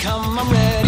come, I'm ready.